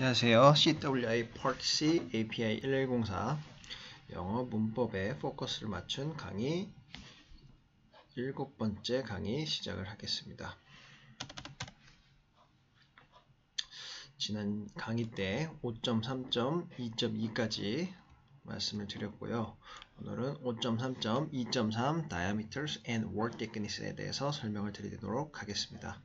안녕하세요. CWI Part C API 1104 영어 문법에 포커스를 맞춘 강의 일곱 번째 강의 시작을 하겠습니다. 지난 강의 때 5.3.2.2까지 말씀을 드렸고요. 오늘은 5.3.2.3 Diameters and Word Thickness에 대해서 설명을 드리도록 하겠습니다.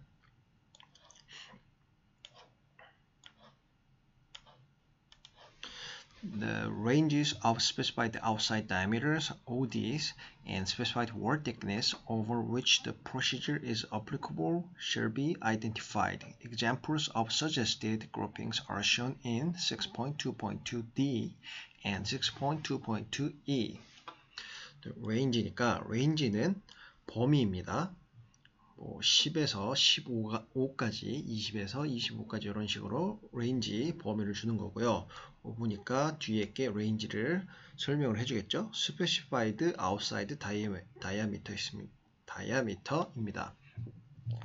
the ranges of specified outside diameters ODs and specified word thickness over which the procedure is applicable shall be identified. Examples of suggested groupings are shown in 6.2.2d and 6.2.2e. range니까 range는 범위입니다. 뭐 10에서 15까지 20에서 25까지 이런 식으로 레인지 범위를 주는 거고요. 5부니까 뒤에 게 range를 설명을 해주겠죠. specified outside diameter diameter입니다.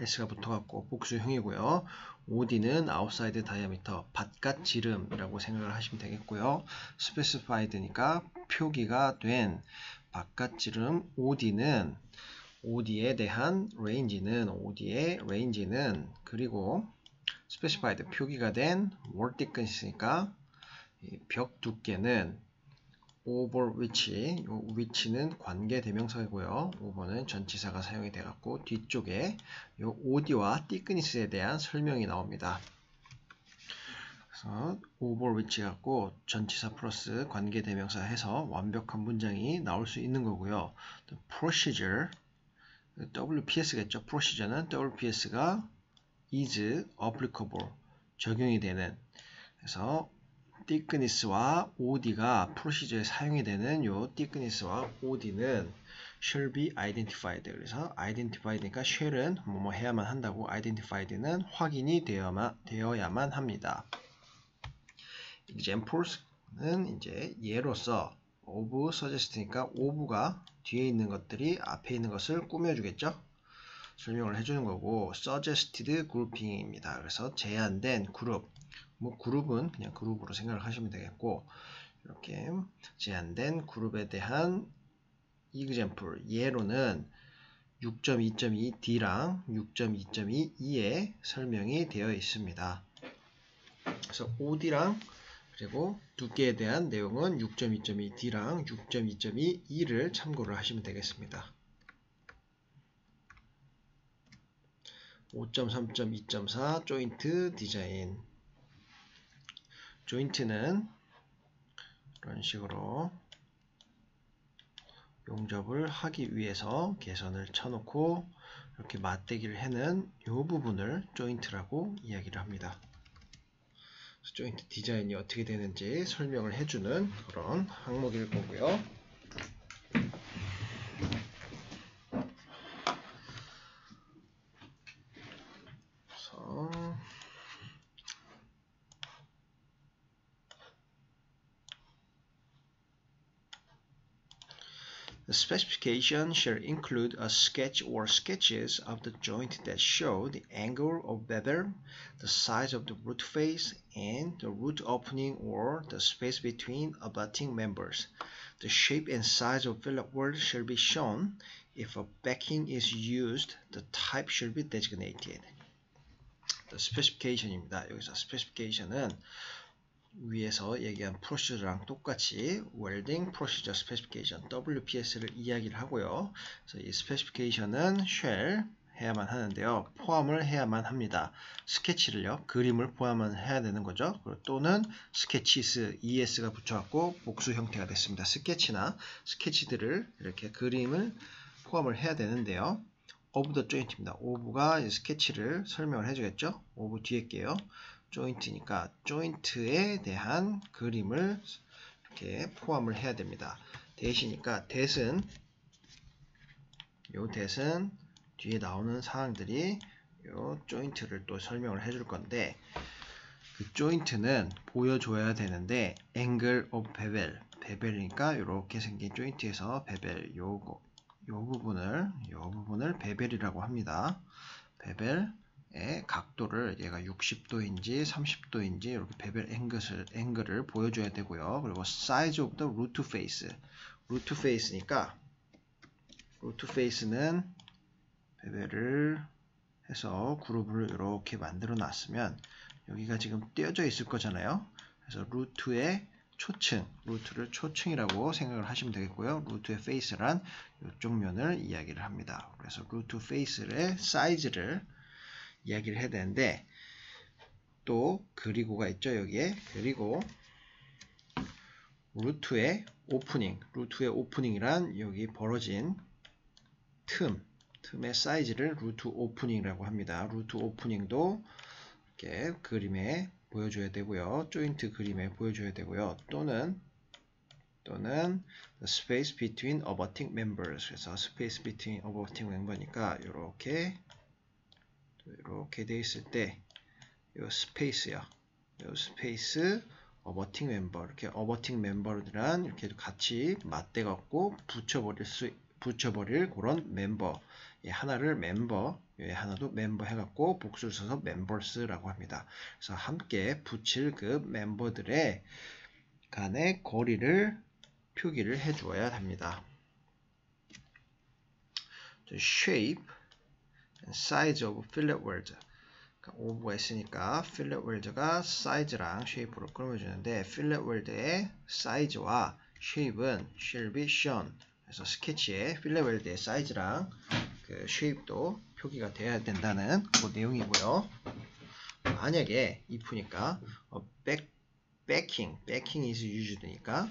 S가 붙어갖고 복수형이고요. OD는 outside diameter, 바깥 지름이라고 생각을 하시면 되겠고요. specified니까 표기가 된 바깥 지름 OD는 OD에 대한 range는 OD의 range는 그리고 specified 표기가 된 word thickness니까 벽 두께는 over which 이 which는 관계 대명사이고요. 5번은 전치사가 사용이 되었고 뒤쪽에 이 OD와 thickness에 대한 설명이 나옵니다. 그래서 over which 갖고 전치사 플러스 관계 대명사 해서 완벽한 문장이 나올 수 있는 거고요. procedure WPS겠죠. 프로시저는 WPS가 is applicable 적용이 되는 그래서 thickness와 OD가 프로시저에 사용이 되는 요 thickness와 OD는 shall be identified 그래서 identified니까 shall은 뭐뭐 해야만 한다고 identified는 확인이 되어야만, 되어야만 합니다. examples는 이제 예로서 of suggest니까 of가 뒤에 있는 것들이 앞에 있는 것을 꾸며주겠죠. 설명을 해주는 거고 suggested grouping입니다. 그래서 제한된 그룹 뭐 그룹은 그냥 그룹으로 생각을 하시면 되겠고 이렇게 제한된 그룹에 대한 example 예로는 6.2.2D랑 6.2.2E에 설명이 되어 있습니다. 그래서 OD랑 그리고 두께에 대한 내용은 6.2.2D랑 6.2.2E를 참고를 하시면 되겠습니다. 5.3.2.4 조인트 디자인 조인트는 이런 식으로 용접을 하기 위해서 개선을 쳐놓고 이렇게 맞대기를 해는 이 부분을 조인트라고 이야기를 합니다. 조인트 디자인이 어떻게 되는지 설명을 해주는 그런 항목일 거고요. The specification shall include a sketch or sketches of the joint that show the angle of bevel, the size of the root face, and the root opening or the space between abutting members. The shape and size of fillet word shall be shown. If a backing is used, the type should be designated. The specification입니다. 여기서 specification은 위에서 얘기한 프로시저랑 똑같이 웰딩 프로시저 스페시피케이션 WPS를 이야기를 하고요. 그래서 이 스페시피케이션은 shall 해야만 하는데요. 포함을 해야만 합니다. 스케치를요. 그림을 포함을 해야 되는 거죠. 또는 sketches ES가 붙여갖고 복수 형태가 됐습니다. 스케치나 스케치들을 이렇게 그림을 포함을 해야 되는데요. of the joint입니다. of가 스케치를 설명을 해주겠죠. of 뒤에 게요. 조인트니까 조인트에 대한 그림을 이렇게 포함을 해야 됩니다. that이니까 that은 요 대은 뒤에 나오는 사항들이 요 조인트를 또 설명을 해줄 건데 그 조인트는 보여줘야 되는데 angle of bevel 베벨이니까 이렇게 생긴 조인트에서 베벨 요거 요 부분을 요 부분을 베벨이라고 합니다. 베벨 각도를 얘가 60도인지 30도인지 이렇게 베벨 앵글을, 앵글을 보여줘야 되고요. 그리고 size of the root face. root face니까 root face는 bevel을 해서 groove를 이렇게 만들어 놨으면 여기가 지금 떼어져 있을 거잖아요. 그래서 root의 초층, root를 초층이라고 생각을 하시면 되겠고요. root의 face란 이쪽 면을 이야기를 합니다. 그래서 root face의 사이즈를 이야기를 해야 되는데 또 그리고가 있죠 여기에. 그리고 루트의 오프닝. 루트의 오프닝이란 여기 벌어진 틈. 틈의 사이즈를 루트 오프닝이라고 합니다. 루트 오프닝도 이렇게 그림에 보여줘야 되고요. 조인트 그림에 보여줘야 되고요. 또는 또는 space between abutting members. 그래서 space between abutting member니까 이렇게 이렇게 돼 있을 때 이 space요. 이 space abutting member 이렇게 abutting member들이란 이렇게 같이 맞대 갖고 붙여버릴 수 붙여버릴 그런 멤버 예, 하나를 멤버 예, 하나도 멤버 해갖고 복수를 써서 members라고 합니다. 그래서 함께 붙일 그 멤버들의 간의 거리를 표기를 해주어야 합니다. shape size of fillet weld 그러니까 of가 있으니까 fillet weld가 사이즈랑 shape로 꾸며주는데 fillet weld의 사이즈와 shape은 shall be shown 그래서 스케치에 fillet weld의 사이즈랑 그 shape도 표기가 돼야 된다는 그 내용이고요. 만약에 if니까 어, back, backing, backing is used니까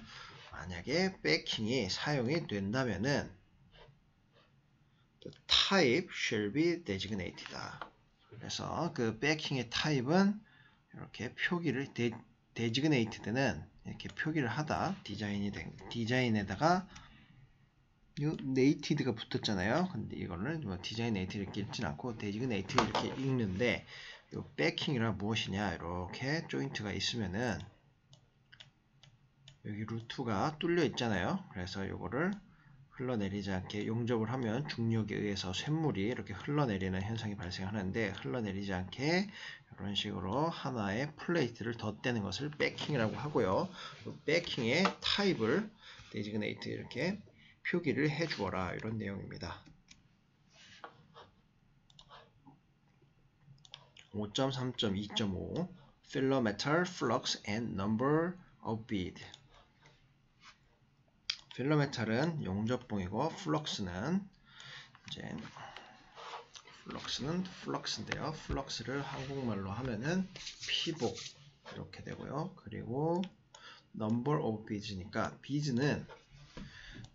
만약에 backing이 사용이 된다면은 type shall be designated. 그래서 그 backing의 타입은 이렇게 표기를 데, designate는 이렇게 표기를 하다 디자인이 된 디자인에다가 요 nated가 붙었잖아요. 근데 이거는 뭐 디자인 nated 이렇게 읽진 않고 designate 이렇게 읽는데 요 backing이란 무엇이냐 이렇게 조인트가 있으면은 여기 루트가 뚫려 있잖아요. 그래서 요거를 흘러내리지 않게 용접을 하면 중력에 의해서 쇳물이 이렇게 흘러내리는 현상이 발생하는데 흘러내리지 않게 이런 식으로 하나의 plate를 덧대는 것을 backing이라고 하고요. backing의 타입을 designate 이렇게 표기를 해 주어라 이런 내용입니다. 5.3.2.5 Filler metal flux and number of bead filler metal은 용접봉이고 flux는 이제 flux는 flux인데요. flux를 한국말로 하면은 피복 이렇게 되고요. 그리고 number of beads니까 beads는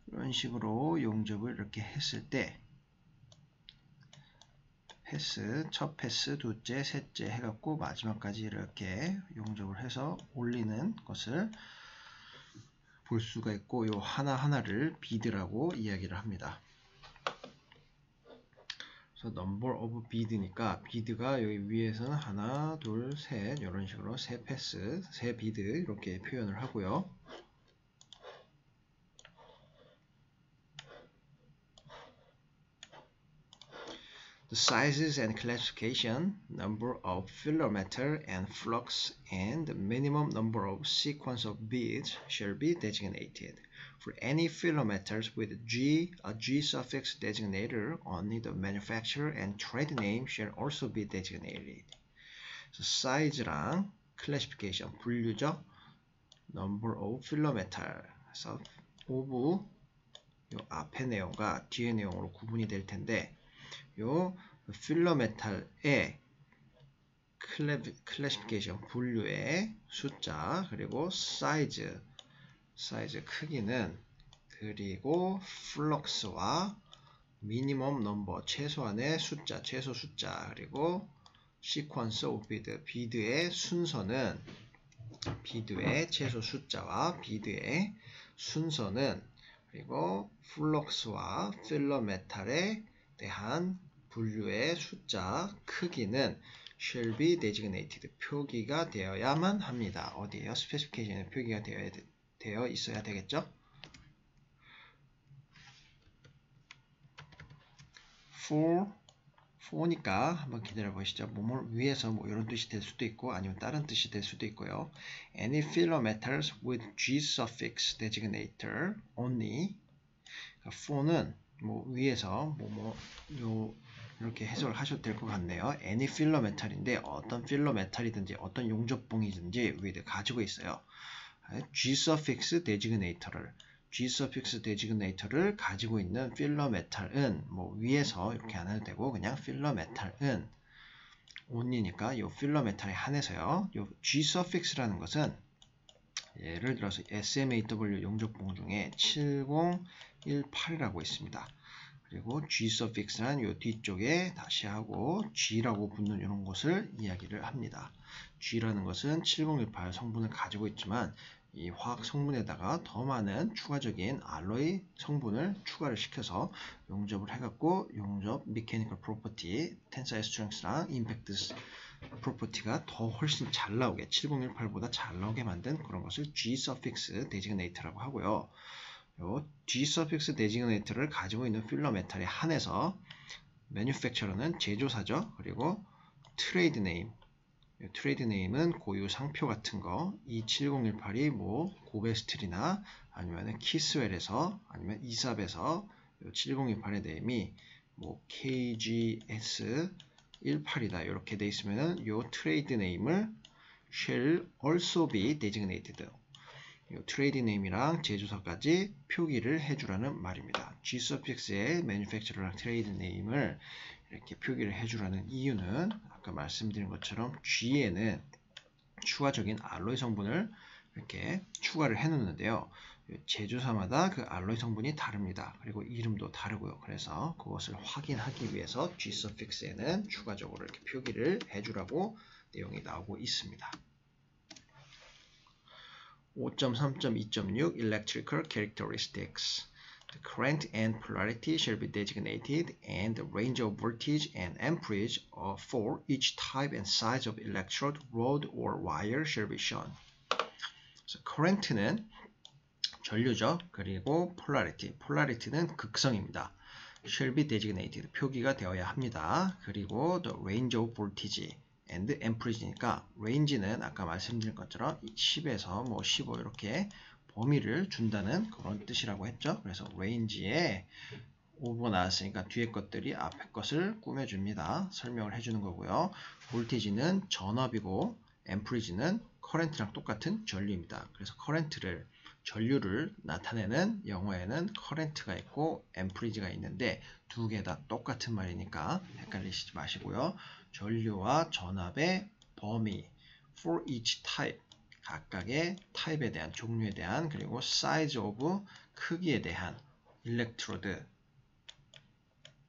이런 식으로 용접을 이렇게 했을 때 패스, 첫 패스, 두째, 셋째 해갖고 마지막까지 이렇게 용접을 해서 올리는 것을 볼 수가 있고 요 하나하나를 비드라고 이야기를 합니다. 그래서 number of bid니까 비드가 여기 위에서는 하나, 둘, 셋 이런 식으로 세 패스, 세 비드 이렇게 표현을 하고요. the sizes and classification, number of filler matter and flux, and the minimum number of sequence of beads shall be designated. For any filler matters with G, a G suffix designator, only the manufacturer and trade name shall also be designated. So size랑 classification, 분류죠. number of filler matter. 그래서 of 요 앞에 내용과 뒤에 내용으로 구분이 될 텐데 요 필러 메탈의 클래시피케이션 분류의 숫자 그리고 사이즈. 사이즈 크기는 그리고 flux와 minimum number 최소한의 숫자 최소 숫자 그리고 sequence of bead bead의 순서는 bead의 최소 숫자와 bead의 순서는 그리고 flux와 filler metal의 대한 분류의 숫자 크기는 shall be designated 표기가 되어야만 합니다. 어디에요? specification에 표기가 되어야 되, 되어 있어야 되겠죠? for for니까 한번 기다려 보시죠. 뭐뭐 위에서 뭐 이런 뜻이 될 수도 있고 아니면 다른 뜻이 될 수도 있고요. Any filler metals with G suffix designator only. 그러니까 for는 뭐 위에서 뭐뭐 요 이렇게 해석을 하셔도 될 것 같네요. any filler metal인데 어떤 filler metal이든지 어떤 용접봉이든지 위에 가지고 있어요. G suffix designator를 G suffix designator를 가지고 있는 필러 메탈은 뭐 위에서 이렇게 안 해도 되고 그냥 필러 메탈은 only니까 이 필러 메탈에 한해서요. 이 G suffix라는 것은 예를 들어서 SMAW 용접봉 중에 7018이라고 있습니다. 그리고 G suffix는 이 뒤쪽에 다시 하고 G라고 붙는 이런 것을 이야기를 합니다. G라는 것은 7018 성분을 가지고 있지만 이 화학 성분에다가 더 많은 추가적인 alloy 성분을 추가를 시켜서 용접을 해갖고 용접 mechanical property, tensile strength랑 impact property가 더 훨씬 잘 나오게 7018보다 잘 나오게 만든 그런 것을 G suffix designate라고 하고요. 요 G suffix designate를 가지고 있는 filler metal에 한해서 manufacturer는 제조사죠. 그리고 trade name trade name은 고유 상표 같은 거, 이 7018이 뭐 고베스틸이나 아니면 키스웰에서 아니면 ESAB에서 7018의 name이 뭐 KGS 18이다 이렇게 돼 있으면은 요 trade name을 shall also be designated. 요 trade name이랑 제조사까지 표기를 해주라는 말입니다. G suffix의 manufacturer랑 trade name을 이렇게 표기를 해주라는 이유는 아까 말씀드린 것처럼 G에는 추가적인 알로이 성분을 이렇게 추가를 해 놓는데요. 제조사마다 그 알로이 성분이 다릅니다. 그리고 이름도 다르고요. 그래서 그것을 확인하기 위해서 G suffix에는 추가적으로 이렇게 표기를 해주라고 내용이 나오고 있습니다. 5.3.2.6 Electrical Characteristics The current and polarity shall be designated and the range of voltage and amperage for each type and size of electrode, rod or wire shall be shown. So current는 전류죠. 그리고 polarity, polarity는 극성입니다. shall be designated, 표기가 되어야 합니다. 그리고 the range of voltage and amperage니까 range는 아까 말씀드린 것처럼 10에서 뭐 15 이렇게 범위를 준다는 그런 뜻이라고 했죠. 그래서 range에 오버 나왔으니까 뒤에 것들이 앞에 것을 꾸며줍니다. 설명을 해주는 거고요. 볼티지는 전압이고 앰프리지는 커렌트랑 똑같은 전류입니다. 그래서 커렌트를 전류를 나타내는 영어에는 커렌트가 있고 앰프리지가 있는데 두 개 다 똑같은 말이니까 헷갈리시지 마시고요. 전류와 전압의 범위 for each type 각각의 타입에 대한 종류에 대한 그리고 size of 크기에 대한 electrode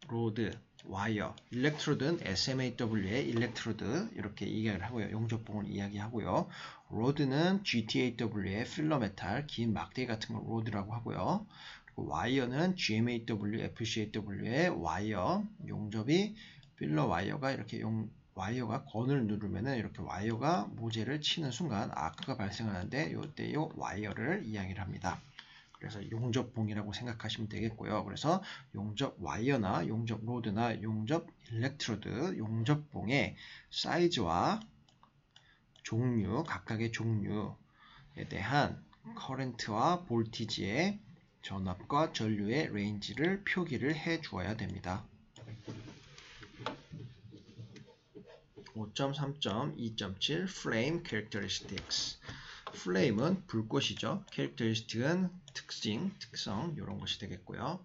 rod wire electrode는 SMAW의 electrode 이렇게 이야기를 하고요. 용접봉을 이야기하고요. rod는 GTAW의 filler metal 긴 막대기 같은 걸 rod라고 하고요. 그리고 와이어는 GMAW, FCAW의 와이어 용접이 filler wire가 이렇게 용 와이어가 gun을 누르면은 이렇게 와이어가 모재를 치는 순간 아크가 발생하는데 이때 이 와이어를 이야기를 합니다. 그래서 용접봉이라고 생각하시면 되겠고요. 그래서 용접 와이어나 용접 rod나 용접 electrode, 용접봉의 사이즈와 종류, 각각의 종류에 대한 current와 voltage의 전압과 전류의 range를 표기를 해 주어야 됩니다. 5.3.2.7 Flame Characteristics Flame은 불꽃이죠. Characteristic은 특징, 특성 이런 것이 되겠고요.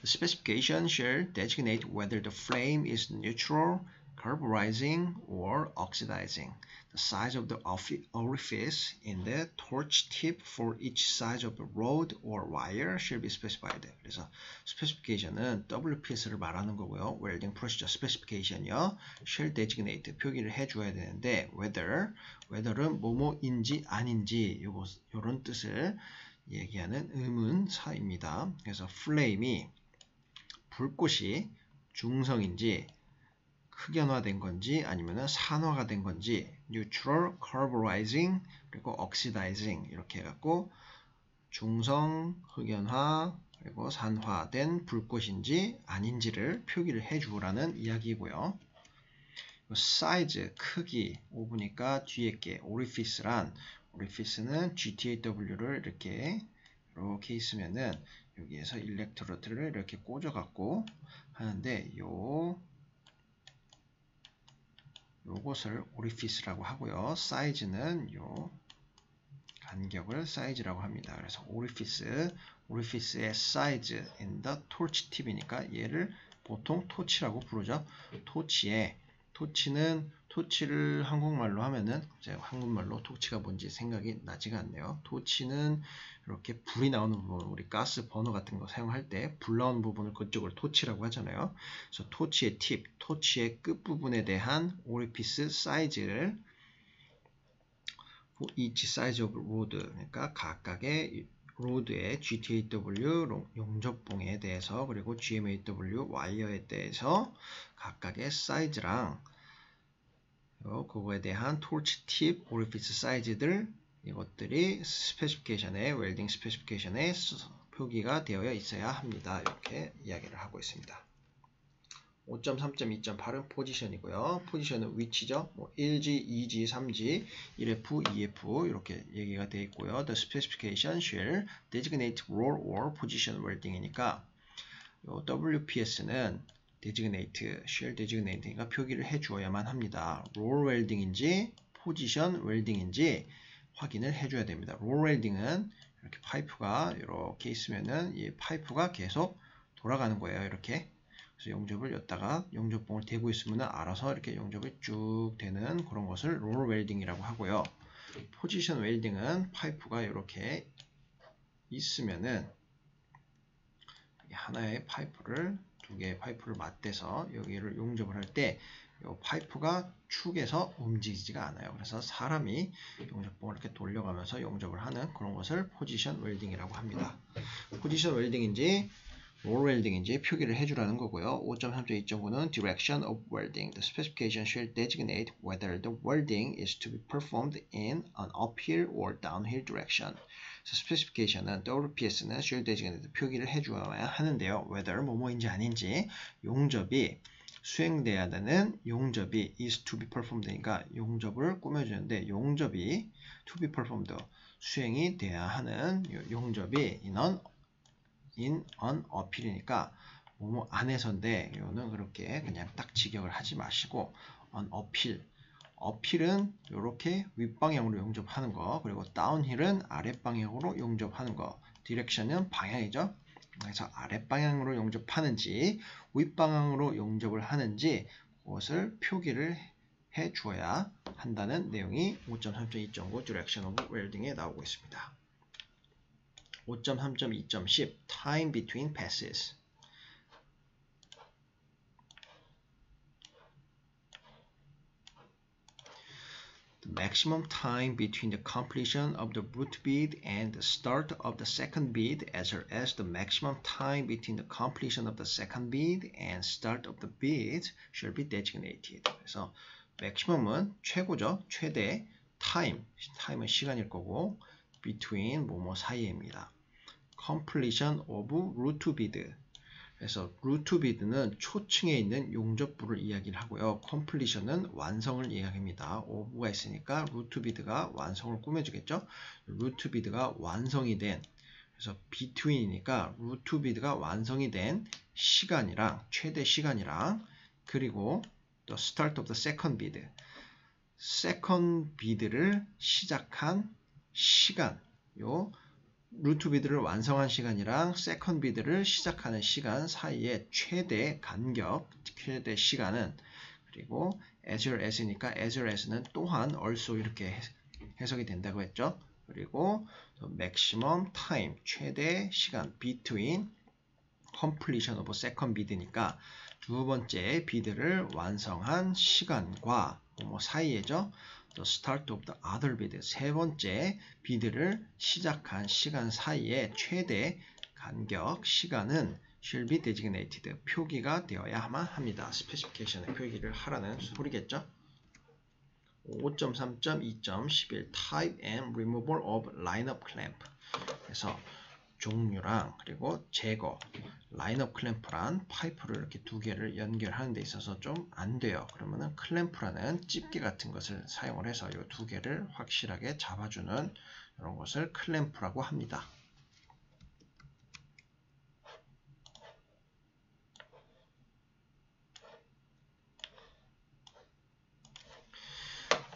The specification shall designate whether the flame is neutral, carburizing, or oxidizing. the size of the orifice in the torch tip for each size of the rod or wire shall be specified. 그래서 specification은 WPS를 말하는 거고요. welding procedure specification이요. shall designate 표기를 해줘야 되는데 whether whether은 뭐뭐인지 아닌지 요거 요런 뜻을 얘기하는 의문사입니다. 그래서 flame이 불꽃이 중성인지 흑연화된 건지 아니면 산화가 된 건지 neutral, carburizing, 그리고 oxidizing 이렇게 해갖고 중성, 흑연화, 그리고 산화된 불꽃인지 아닌지를 표기를 해주라는 이야기고요. 사이즈, 크기, 5분니까 뒤에 게 오리피스란 오리피스는 GTAW를 이렇게 이렇게 있으면은 여기에서 일렉트로드를 이렇게 꽂아 갖고 하는데 요 요것을 오리피스라고 하고요. 사이즈는 요 간격을 사이즈라고 합니다. 그래서 orifice, orifice의 사이즈 in the torch tip이니까 얘를 보통 토치라고 부르죠. 토치에 토치는 토치를 한국말로 하면은 제가 한국말로 토치가 뭔지 생각이 나지가 않네요. 토치는 이렇게 불이 나오는 부분, 우리 가스 버너 같은 거 사용할 때 불 나오는 부분을 그쪽을 토치라고 하잖아요. 그래서 토치의 팁, 토치의 끝 부분에 대한 orifice 사이즈를 each size of rod, 그러니까 각각의 rod의 GTAW 용접봉에 대해서 그리고 GMAW 와이어에 대해서 각각의 사이즈랑 그거에 대한 토치 팁, orifice 사이즈들 이것들이 specification에 welding specification에 표기가 되어 있어야 합니다. 이렇게 이야기를 하고 있습니다. 5.3.2.8은 포지션이고요. 포지션은 위치죠. 뭐 1G, 2G, 3G, 1F, 2F 이렇게 얘기가 되어 있고요. The specification shall designate role or position welding이니까 WPS는 designate, shall designate가 표기를 해 주어야만 합니다. role welding인지 포지션 웰딩인지 확인을 해줘야 됩니다. 롤 웰딩은 이렇게 파이프가 이렇게 있으면은 이 파이프가 계속 돌아가는 거예요. 이렇게 그래서 용접을 였다가 용접봉을 대고 있으면 알아서 이렇게 용접이 쭉 되는 그런 것을 롤 웰딩이라고 하고요. position welding은 파이프가 이렇게 있으면은 하나의 파이프를 두 개의 파이프를 맞대서 여기를 용접을 할때이 파이프가 축에서 움직이지가 않아요. 그래서 사람이 용접봉을 이렇게 돌려가면서 용접을 하는 그런 것을 position welding이라고 합니다. position welding인지 roll welding인지 표기를 해주라는 거고요. 5.3.2.9는 direction of welding. The specification should designate whether the welding is to be performed in an uphill or downhill direction. 그래서 specification은 WPS는 should designate 표기를 해주어야 하는데요. whether 뭐뭐인지 아닌지 용접이 수행돼야 되는 용접이 is to be performed니까 용접을 꾸며주는데 용접이 to be performed 수행이 돼야 하는 용접이 in an in an appeal이니까 뭐뭐 안에서인데 이거는 그렇게 그냥 딱 직역을 하지 마시고 on appeal. 어필은 이렇게 윗방향으로 용접하는 거 그리고 다운힐은 아랫방향으로 용접하는 거. 디렉션은 방향이죠 그래서 아랫방향으로 용접하는지 윗방향으로 용접을 하는지 그것을 표기를 해 주어야 한다는 내용이 5.3.2.9 Direction of Welding에 나오고 있습니다. 5.3.2.10 Time between passes The maximum time between the completion of the root bead and the start of the second bead as well as the maximum time between the completion of the second bead and start of the bead shall be designated. 그래서 maximum은 최고죠. 최대 time, time은 시간일 거고 between 뭐뭐 사이입니다. completion of root bead 그래서 루트 비드는 초층에 있는 용접부를 이야기를 하고요. 컴플리션은 완성을 이야기합니다. 오브가 있으니까 루트 비드가 완성을 꾸며주겠죠. root bead가 완성이 된 그래서 between이니까 root bead가 완성이 된 시간이랑 최대 시간이랑 그리고 the start of the second bead second bead를 시작한 시간 요 root bead를 완성한 시간이랑 second bead를 시작하는 시간 사이의 최대 간격, 최대 시간은 그리고 as니까 as well as는 또한 also 이렇게 해석이 된다고 했죠. 그리고 maximum time, 최대 시간 between completion of second bid니까 두 번째 비드를 완성한 시간과 뭐 사이에죠. Start of the other bid 세 번째 비드를 시작한 시간 사이의 최대 간격 시간은 shall be designated 표기가 되어야만 합니다. 스페시피케이션에 표기를 하라는 소리겠죠. 5.3.2.11 Type and Removal of Line-up Clamp 그래서 종류랑 그리고 제거 라인업 클램프란 파이프를 이렇게 두 개를 연결하는 데 있어서 좀 안 돼요. 그러면은 클램프라는 집게 같은 것을 사용을 해서 이 두 개를 확실하게 잡아주는 이런 것을 클램프라고 합니다.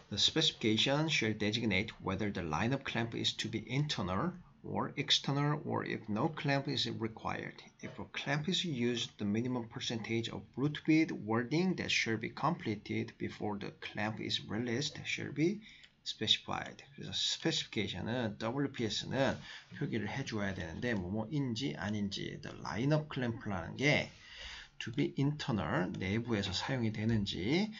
The specification shall designate whether the line-up clamp is to be internal or external or if no clamp is required. If a clamp is used, the minimum percentage of root bead wording that shall be completed before the clamp is released shall be specified. 그래서 specification은 WPS는 표기를 해줘야 되는데 뭐뭐인지 아닌지 the line-up clamp라는 게 to be internal 내부에서 사용이 되는지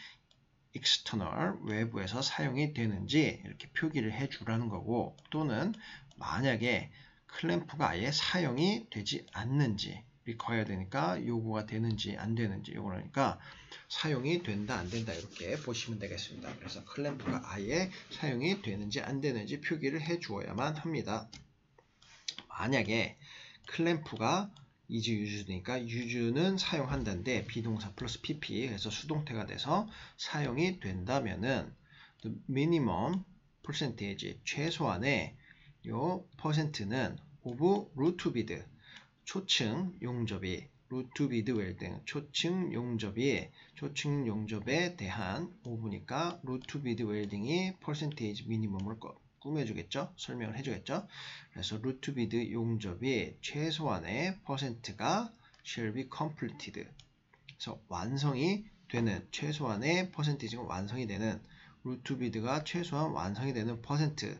external 외부에서 사용이 되는지 이렇게 표기를 해주라는 거고 또는 만약에 클램프가 아예 사용이 되지 않는지 required니까 요구가 되는지 안 되는지 요거니까 사용이 된다 안 된다 이렇게 보시면 되겠습니다. 그래서 클램프가 아예 사용이 되는지 안 되는지 표기를 해 주어야만 합니다. 만약에 클램프가 is used니까 use는 사용한다는데 be동사 플러스 pp 해서 수동태가 돼서 사용이 된다면은 minimum percentage 최소한의 요 퍼센트는 of root bead 초층 용접이 root bead welding 초층 용접이 초층 용접에 대한 of니까 root bead welding이 percentage minimum을 꾸며주겠죠? 설명을 해주겠죠? 그래서 root bead 용접이 최소한의 퍼센트가 shall be completed. 그래서 완성이 되는 최소한의 퍼센티지가 완성이 되는 루트 비드가 최소한 완성이 되는 퍼센트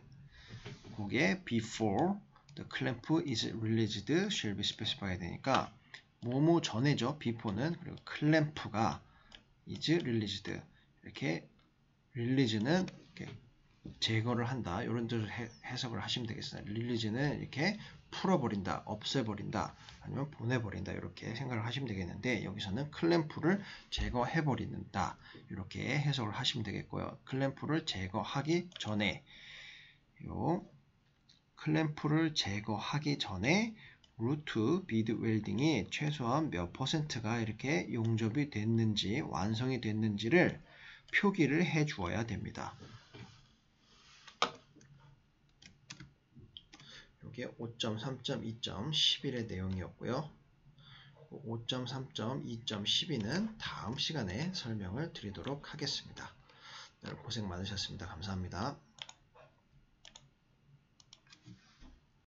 그게 before the clamp is released shall be specified 되니까 뭐뭐 전에죠. before는 그리고 clamp가 is released 이렇게 release는 이렇게 제거를 한다. 이런 뜻을 해석을 하시면 되겠습니다. release는 이렇게 풀어버린다, 없애버린다, 아니면 보내버린다 이렇게 생각을 하시면 되겠는데 여기서는 클램프를 제거해버린다 이렇게 해석을 하시면 되겠고요. 클램프를 제거하기 전에 요 클램프를 제거하기 전에 root bead welding이 최소한 몇 퍼센트가 이렇게 용접이 됐는지 완성이 됐는지를 표기를 해 주어야 됩니다. 이게 5.3.2.11의 내용이었고요. 5.3.2.12는 다음 시간에 설명을 드리도록 하겠습니다. 고생 많으셨습니다. 감사합니다.